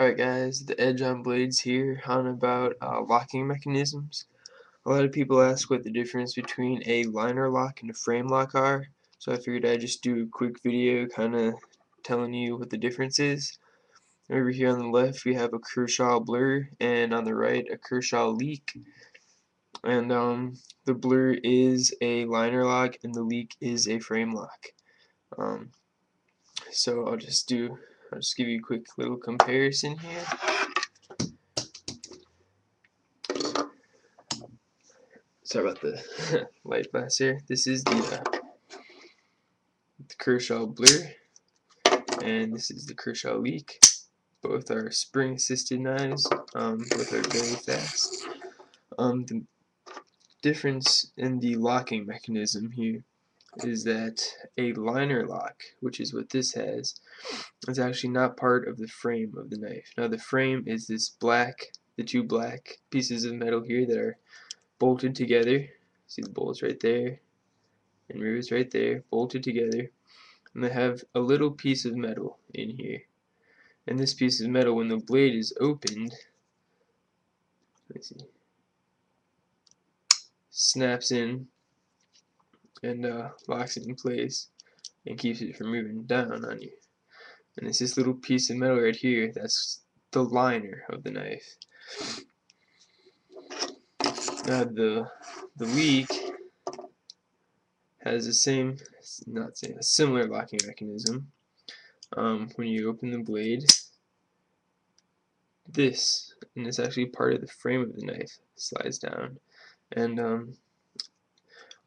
Alright guys, the Edge on Blades here on about uh, locking mechanisms. A lot of people ask what the difference between a liner lock and a frame lock are, so I figured I'd just do a quick video kind of telling you what the difference is. Over here on the left we have a Kershaw blur, and on the right a Kershaw leek. And um, the blur is a liner lock and the leek is a frame lock. Um, so I'll just do I'll just give you a quick little comparison here. Sorry about the light blast here. This is the, uh, the Kershaw Blur, and this is the Kershaw Leek. Both are spring-assisted knives. Um, both are very fast. Um, the difference in the locking mechanism here is that a liner lock, which is what this has, is actually not part of the frame of the knife. Now the frame is this black, the two black pieces of metal here that are bolted together. See the bolts right there and rivets right there, bolted together. And they have a little piece of metal in here. And this piece of metal, when the blade is opened, let see, snaps in and uh, locks it in place and keeps it from moving down on you. And it's this little piece of metal right here that's the liner of the knife. Now the the leek has the same, not same, a similar locking mechanism. Um, when you open the blade, this, and it's actually part of the frame of the knife, slides down, and um,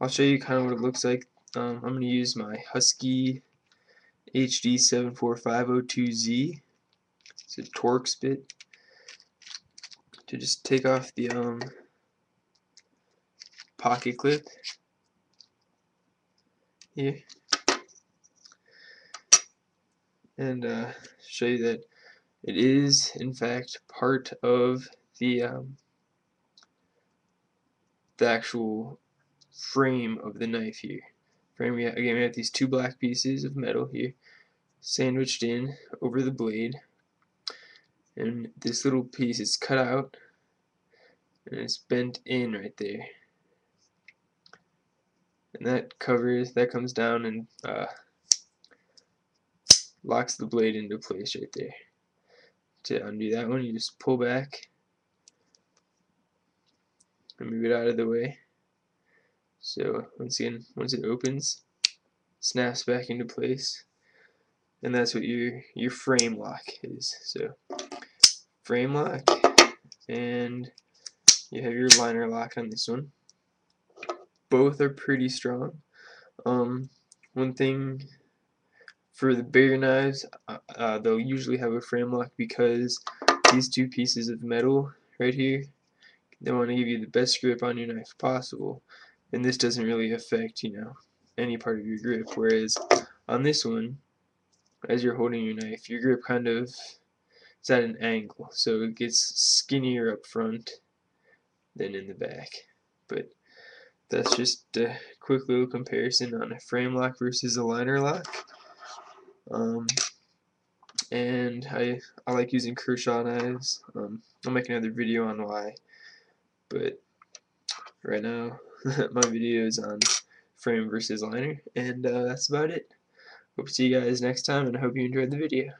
I'll show you kind of what it looks like. Um, I'm going to use my Husky HD74502Z. It's a Torx bit to just take off the um, pocket clip here and uh, show you that it is in fact part of the um, the actual frame of the knife here. Frame, we have, again, we have these two black pieces of metal here sandwiched in over the blade. And this little piece is cut out and it's bent in right there. And that covers, that comes down and uh, locks the blade into place right there. To undo that one, you just pull back and move it out of the way. So once again, once it opens, snaps back into place, and that's what your your frame lock is. So frame lock, and you have your liner lock on this one. Both are pretty strong. Um, one thing for the bigger knives, uh, uh, they'll usually have a frame lock because these two pieces of metal right here, they want to give you the best grip on your knife possible and this doesn't really affect you know any part of your grip. Whereas on this one as you're holding your knife your grip kind of is at an angle so it gets skinnier up front than in the back. But that's just a quick little comparison on a frame lock versus a liner lock. Um, and I, I like using Kershaw knives. Um, I'll make another video on why. But right now my videos on frame versus liner and uh, that's about it. Hope to see you guys next time and I hope you enjoyed the video